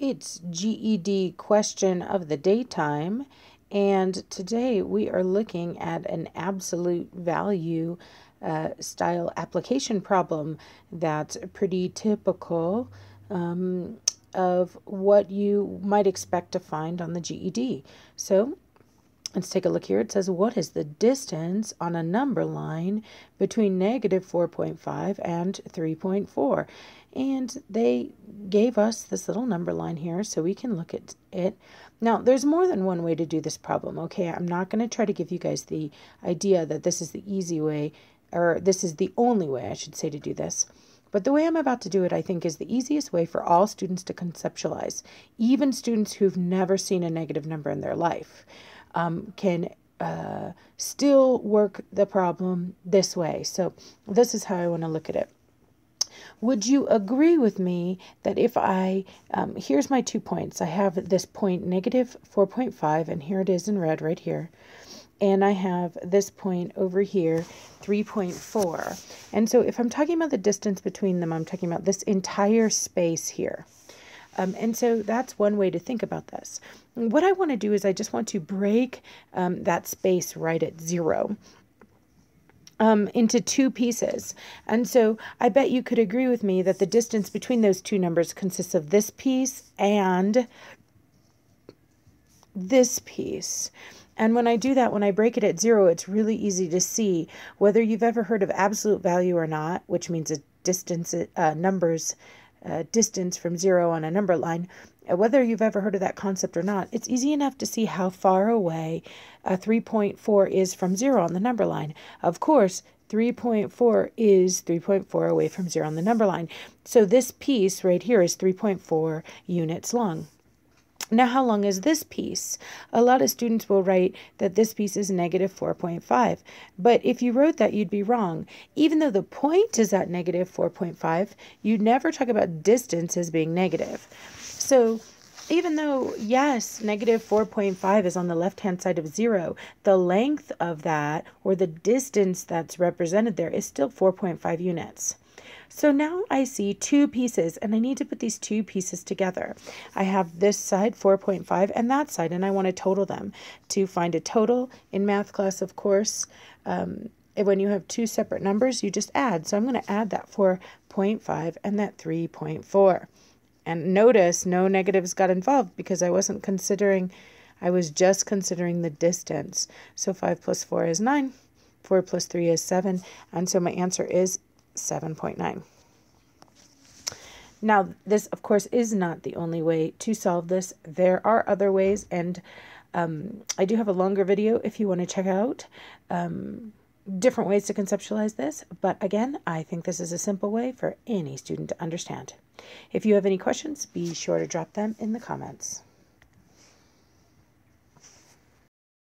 It's GED question of the daytime, and today we are looking at an absolute value uh, style application problem that's pretty typical um, of what you might expect to find on the GED. So let's take a look here. It says, what is the distance on a number line between negative 4.5 and 3.4? And they gave us this little number line here so we can look at it. Now, there's more than one way to do this problem, okay? I'm not going to try to give you guys the idea that this is the easy way, or this is the only way, I should say, to do this. But the way I'm about to do it, I think, is the easiest way for all students to conceptualize. Even students who've never seen a negative number in their life um, can uh, still work the problem this way. So this is how I want to look at it. Would you agree with me that if I, um, here's my two points. I have this point negative 4.5, and here it is in red right here. And I have this point over here, 3.4. And so if I'm talking about the distance between them, I'm talking about this entire space here. Um, and so that's one way to think about this. What I want to do is I just want to break um, that space right at zero um, into two pieces. And so I bet you could agree with me that the distance between those two numbers consists of this piece and this piece. And when I do that, when I break it at zero, it's really easy to see whether you've ever heard of absolute value or not, which means a distance, uh, numbers, uh, distance from zero on a number line, uh, whether you've ever heard of that concept or not, it's easy enough to see how far away a 3.4 is from 0 on the number line. Of course, 3.4 is 3.4 away from 0 on the number line. So this piece right here is 3.4 units long. Now, how long is this piece? A lot of students will write that this piece is negative 4.5. But if you wrote that, you'd be wrong. Even though the point is at negative 4.5, you'd never talk about distance as being negative. So even though, yes, negative 4.5 is on the left-hand side of 0, the length of that, or the distance that's represented there, is still 4.5 units. So now I see two pieces, and I need to put these two pieces together. I have this side, 4.5, and that side, and I want to total them. To find a total in math class, of course, um, when you have two separate numbers, you just add. So I'm going to add that 4.5 and that 3.4. And notice no negatives got involved because I wasn't considering, I was just considering the distance. So 5 plus 4 is 9, 4 plus 3 is 7, and so my answer is 7.9. Now, this, of course, is not the only way to solve this. There are other ways, and um, I do have a longer video if you want to check out. Um, different ways to conceptualize this, but again, I think this is a simple way for any student to understand. If you have any questions, be sure to drop them in the comments.